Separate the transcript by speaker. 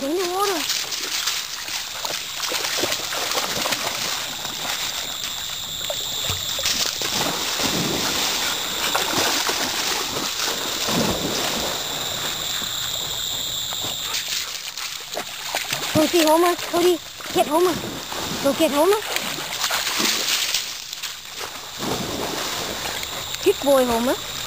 Speaker 1: Đúng rồi. Go Cody, Homer, Cody, get Homer. Go get Homer. Good boy, Homer.